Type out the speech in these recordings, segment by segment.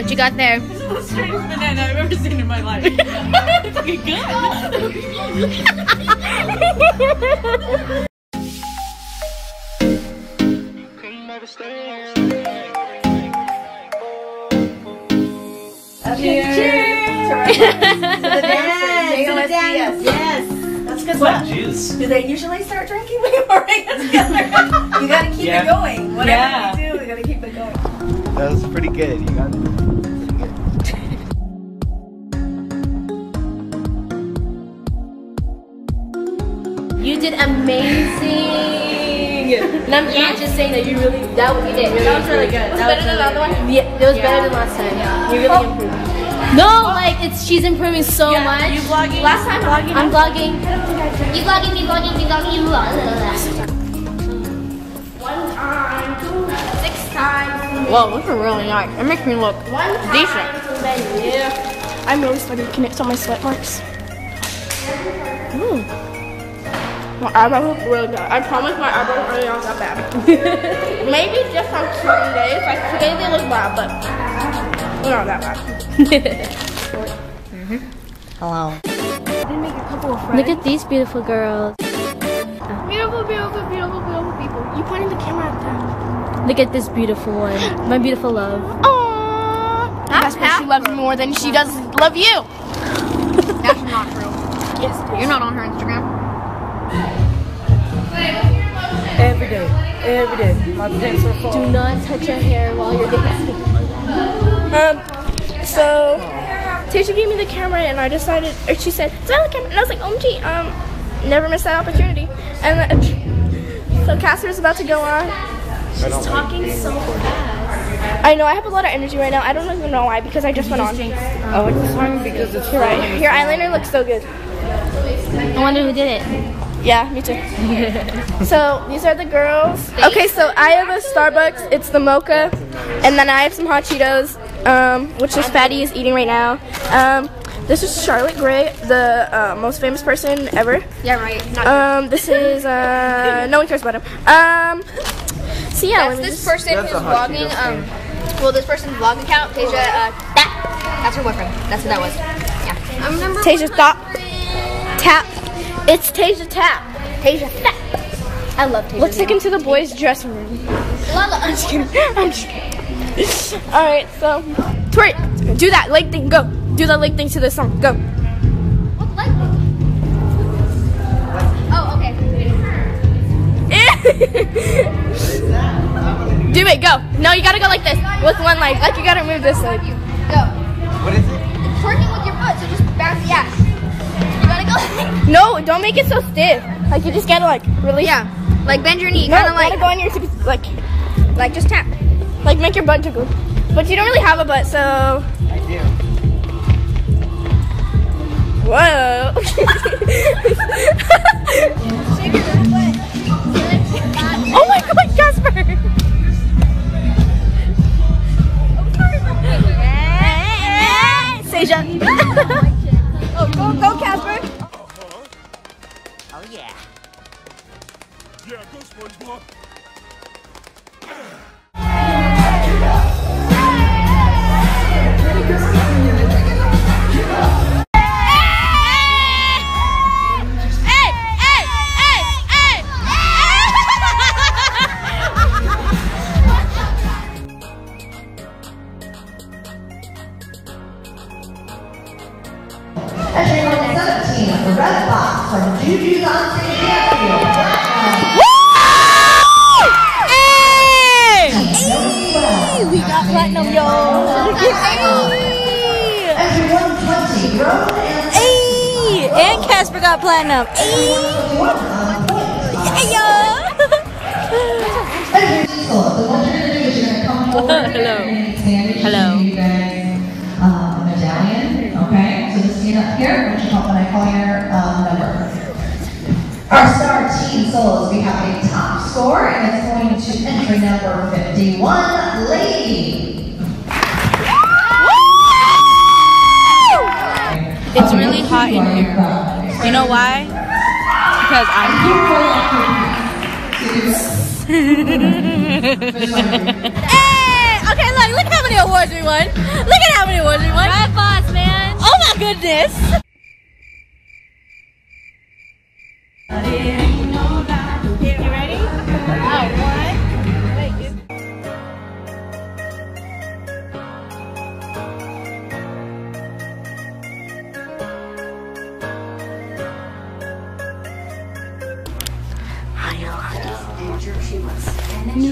What you got there? This is the strangest banana I've ever seen in my life. it's like a gun. Yes, yes. That's good stuff. juice. Do they usually start drinking before we get together? you gotta keep Yeah. it going. Whatever Yeah. we do, we gotta keep it going. That was pretty good. You got it. You did amazing. And I'm not just saying that you really, that was, you did. Really That was really improved. good. Was That it better was than the other one? Yeah, it was Yeah. better than last time. You really oh. improved. No, oh. like it's she's improving so Yeah, much. you vlogging? Last time Vlogging? I'm vlogging. You vlogging, me vlogging, me vlogging, you vlogging. Whoa, this is really nice. It makes me look One time decent. to menu. I'm really starting to connect on my sweat marks. Ooh. Hmm. My eyebrows look really good. I promise my eyebrows are not that bad. Maybe just on certain days. Like today they look bad, but they're not that bad. Mm-hmm. Hello. Look at these beautiful girls. Beautiful, beautiful, beautiful, beautiful people. You pointing the camera at them. Look at this beautiful one. My beautiful love. Aww. That's why she loves me more than she does love you. That's not true. Yes. You're not on her Instagram. Every day, every day. My pants are full. Do not touch your hair while you're dancing. Um, so Tajah gave me the camera and I decided, or she said, "Sell the camera," and I was like, "OMG, um, never miss that opportunity." And then, so Casper's about to go on. She's talking so fast. I know I have a lot of energy right now. I don't even know why because I just went on. I like this one because it's You're right. Your eyeliner looks so good. I wonder who did it. Yeah, me too. so these are the girls. Okay, so I have a Starbucks. It's the mocha, and then I have some hot Cheetos, um, which this fatty is eating right now. Um, this is Charlotte Gray, the uh, most famous person ever. Yeah, right. Not Um, this is uh, no one cares about him. Um, so yeah, That's this just- person That's who's vlogging. Um, well, this person's vlog account, Tajah. Uh, that. That's her boyfriend. That's what that was. Yeah. I remember. Tajah Thought Thap. It's Tajah Thap. Tajah Thap. I love Tajah. Let's take him to the boys' dressing room. I'm just kidding. I'm just kidding. All right, so twerk. Do that leg thing. Go. Do that leg thing to the song. Go. Do it. Go. No, you gotta go like this with one leg. Like you gotta move this leg. Go. What is it? It's twerking with your foot, so just bounce the ass. You gotta go. No, don't make it so stiff. Like you just gotta like really. yeah. Like bend your knee, No, kind of gotta like, go on your like like just tap. like make your butt jiggle. But you don't really have a butt, so. I do. Whoa. oh my god, Casper! Seja. oh, go, go, Casper. Oh yeah. Yeah, go SpongeBob. Entry 120, Road and Hey, and Casper got platinum. Entry Diesel. So what you're gonna do is you're gonna come forward. Hello. Hello. You guys, uh, a medallion, okay? So just stand up here, when you when I call your, um, number. Our star teen solos, we have a top score, and it's going to entry number fifty-one, Lady. It's really hot in here. You know why? Because I'm Hey, okay, look, look how many awards we won. Look at how many awards we won. Red boss, man. Oh my goodness.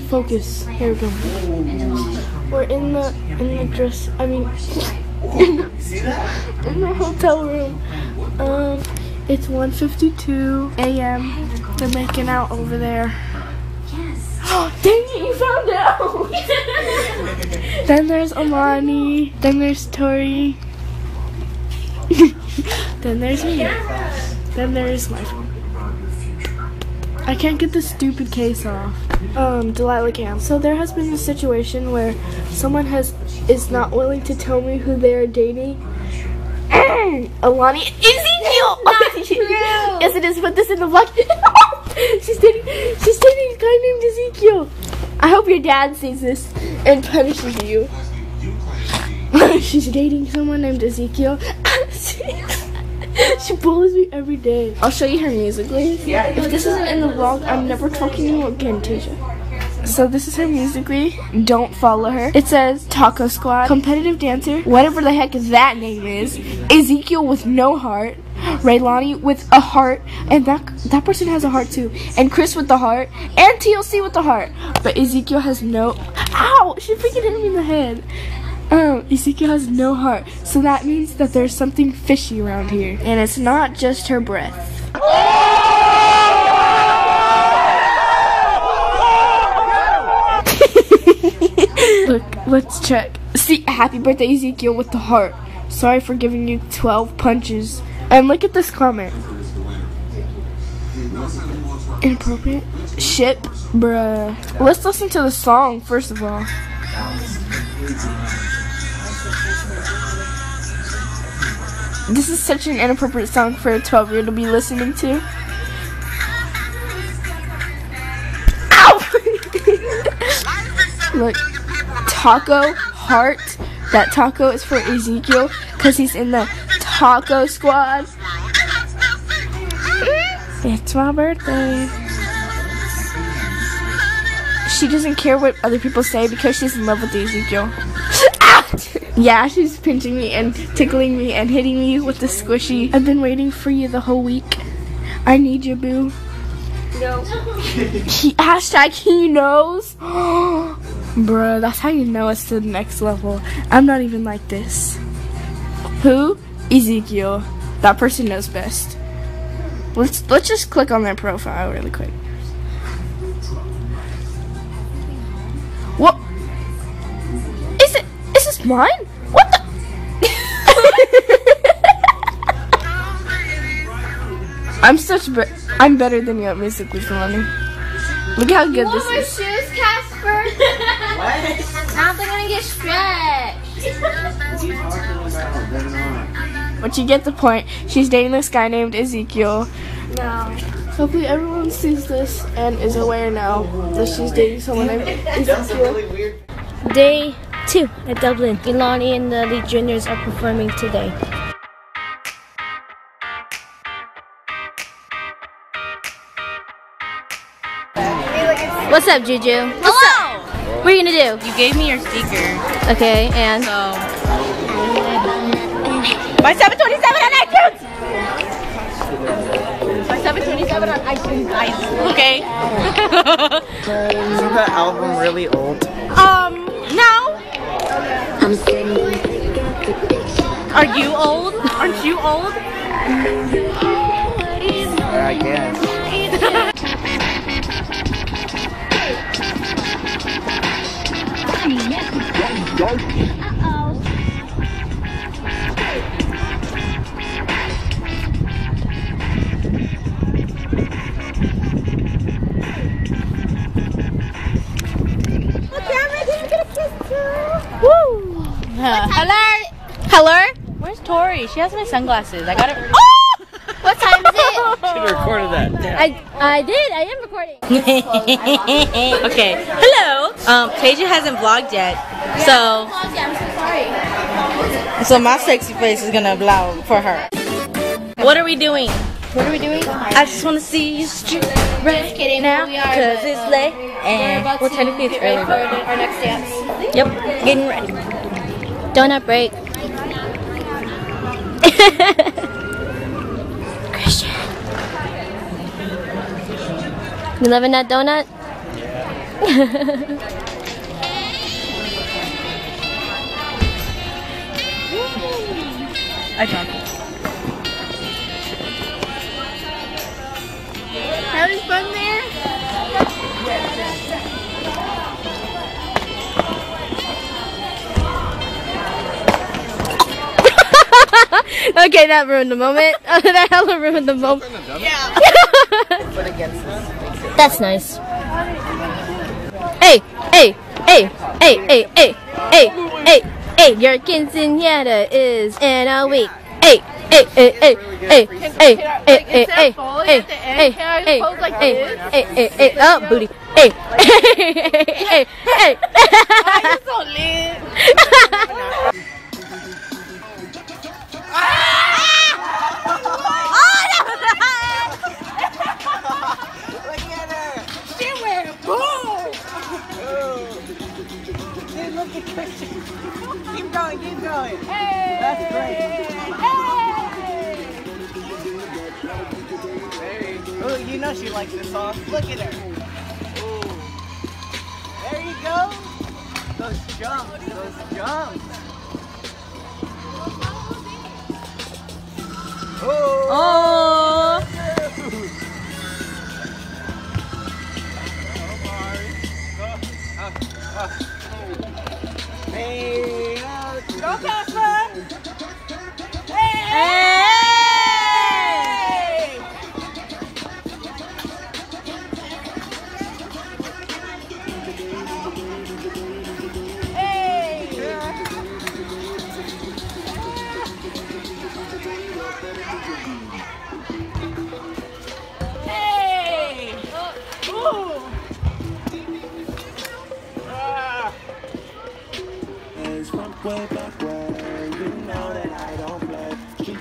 Focus. Here we go. We're in the in the dress. I mean, in the, hotel room. Um, it's 1:52 a.m. They're making out over there. Yes. Oh, dang it! You found out. then there's Amani. Then there's Tori. then there's me. Then there's my phone. I can't get the stupid case off. Um, Delilah Cam. So there has been a situation where someone has is not willing to tell me who they are dating. Alani Ezekiel. yes, it is. Put this in the vlog. she's dating. She's dating a guy named Ezekiel. I hope your dad sees this and punishes you. she's dating someone named Ezekiel. she bullies me every day. I'll show you her musically. If this isn't in the vlog, I'm never talking to you again, Tisha. So this is her musically. Don't follow her. It says Taco Squad, competitive dancer, whatever the heck that name is. Ezekiel with no heart. Raylani with a heart, and that that person has a heart too. And Chris with the heart, and TLC with the heart. But Ezekiel has no. Ow! She freaking hit me in the head. Um, Ezekiel has no heart, so that means that there's something fishy around here, and it's not just her breath. Look, let's check. See, happy birthday, Ezekiel, with the heart. Sorry for giving you 12 punches. And look at this comment. Inappropriate? Shit, bruh. Let's listen to the song, first of all. This is such an inappropriate song for a 12 year old to be listening to. Ow! Look, taco heart. That taco is for Ezekiel because he's in the taco squad. It's my birthday. She doesn't care what other people say because she's in love with Ezekiel. Yeah, she's pinching me and tickling me and hitting me with the squishy. I've been waiting for you the whole week. I need you, boo. No. He, hashtag he knows. Bruh, that's how you know it's to the next level. I'm not even like this. Who? Ezekiel. That person knows best. Let's let's just click on their profile really quick. It? Is mine? What the? I'm such be- I'm better than you at musically Kalani. Look how good this is. shoes, Casper. now they're gonna get stretched. But you get the point. She's dating this guy named Ezekiel. No. Hopefully everyone sees this and is aware now that she's dating someone named Ezekiel. Day two at Dublin. Ilani and the Elite Juniors are performing today. What's up, Juju? Hello! What are you gonna do? You gave me your speaker. Okay, and so My 727 on iTunes! My 727 on iTunes, guys. okay. Isn't that album really old? Um, no. Are you old? Aren't you old? I guess. Hello. Hello. Where's Tori? She has my sunglasses. I got it. What time is it? Should have recorded that. Damn. I I did. I am recording. okay. Hello. Um, Tajah hasn't vlogged yet, so I'm so sorry. So my sexy face is gonna vlog for her. What are we doing? What are we doing? I just wanna see you straight right kidding, now, we are, cause but, it's um, late We're and about well to technically it's early. for but- our next dance. Yep, getting ready. Donut break. Christian. You loving that donut? I dropped it. Having fun okay, that ruined the moment. that hella ruined the moment. Yeah. That's nice. Hey, hey, hey, hey, hey, hey, hey, hey, hey, your quinceañera is in a week. Hey, hey, hey, hey, hey, hey, hey, hey, hey, hey, hey, hey, hey, hey, hey, hey, oh, booty. Hey, hey, hey, hey, hey. so lit. Keep going, keep going. That's great. Oh, you know she likes this song. Look at her. Ooh. There you go. Those jumps, those jumps. Oh! oh.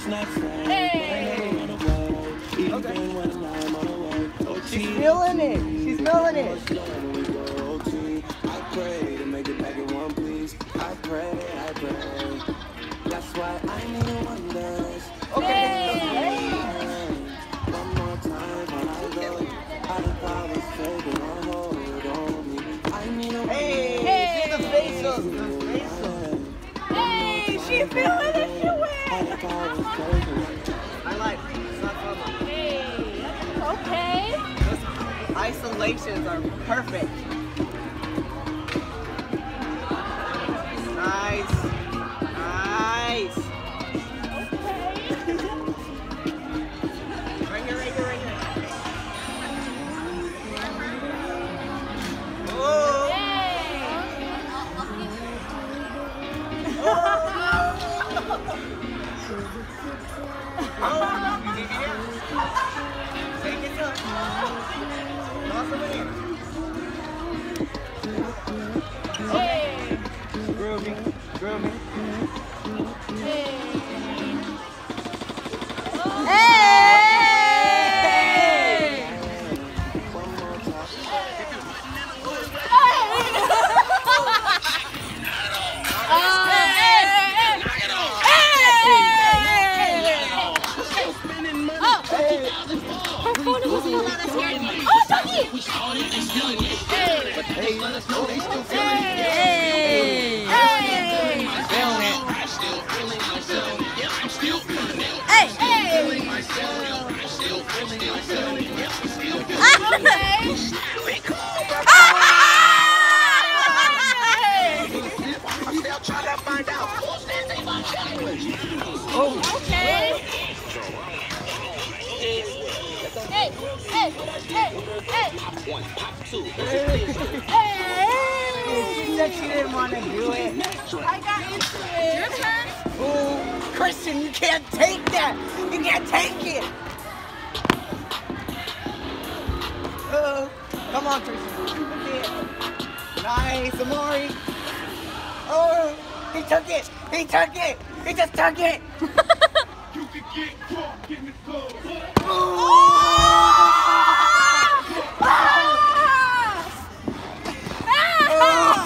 Hey! Okay. She's feeling it. She's feeling it. I pray, I pray. That's why I need calculations are perfect. they feeling it. Hey. Hey, us know they still feeling it. Hey. Hey. hey. I'm still feeling myself. Yeah, I'm still feeling it. Hey. Hey. I'm still feeling myself. Yeah, I'm still feeling it. Okay. She said she didn't want to do it. I got into it. Your turn. Ooh, Christian, you can't take that. You can't take it. Uh, come on, Christian. Look at it. Nice, Amari. Oh, He took it. He took it. He just took it.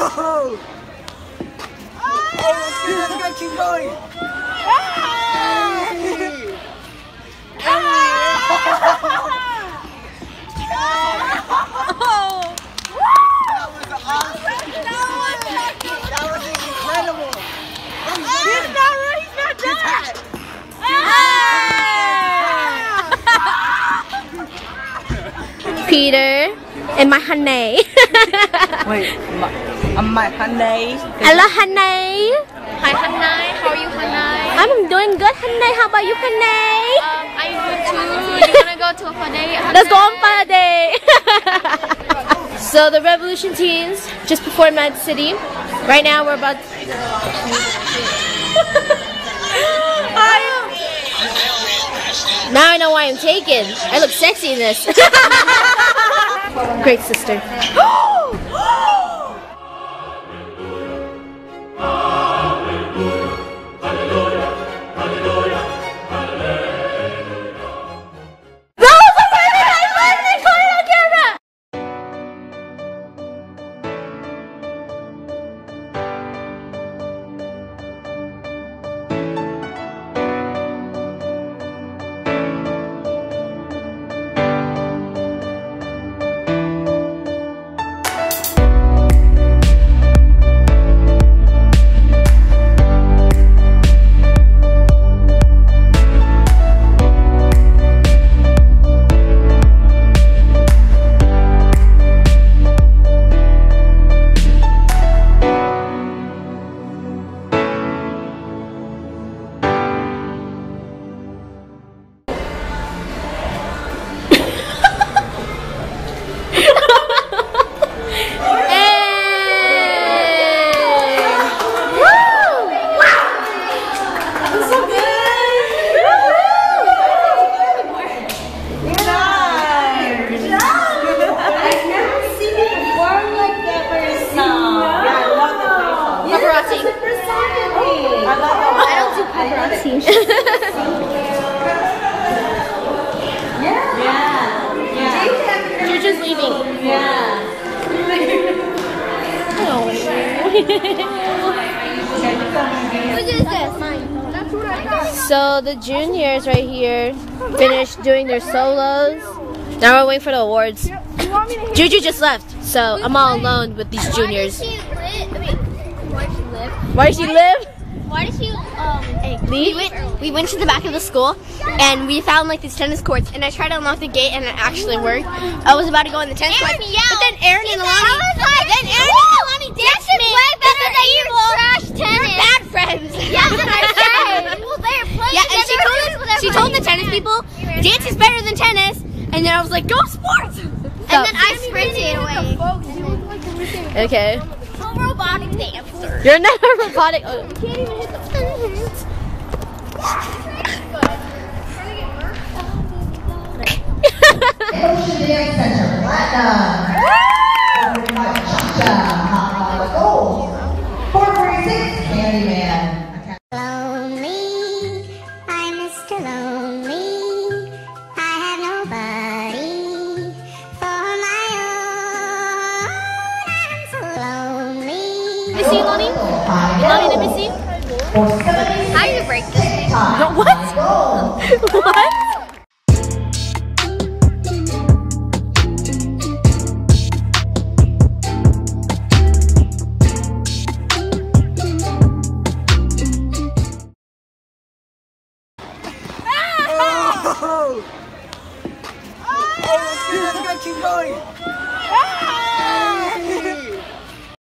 Oh! Oh, let's keep going. That was awesome. That was. Peter and my honey. Wait, my, uh, my honey. Hello, honey. Hi, Hanai. How are you, Hanai? I'm doing good, honey. How about you, honey? I'm good too? You wanna go to a fun day? Let's go on fun day. so the Revolution teens just performed Mad City. Right now we're about. now I know why I'm taken. I look sexy in this. Great sister. Leaving. What is this? So the juniors right here finished doing their solos. Now we're waiting for the awards. Juju just left, so I'm all alone with these juniors. Why does she live? Where does she live? Why does she live? Um We went, we went to the back of the school and we found like these tennis courts and I tried to unlock the gate and it actually worked. I was about to go in the tennis court, but then Aaron and Alani, like, then Aaron and Alani is me. way better than evil. trash They're bad friends. Yeah, that's what I said. well, they're playing Yeah, and she told doing she told the tennis people dance is better than tennis, and then I was like, go sports. And then I sprinted away. Okay. I'm a robotic dancer. You're not a robotic. oh. Ocean Dance Center, platinum. Cha-cha, gold. 446, Candyman. Lonely, I'm Mr. Lonely. I have nobody for my own. I'm so lonely. See, Lonnie. Lonnie, let me see. How do you break this? What? what?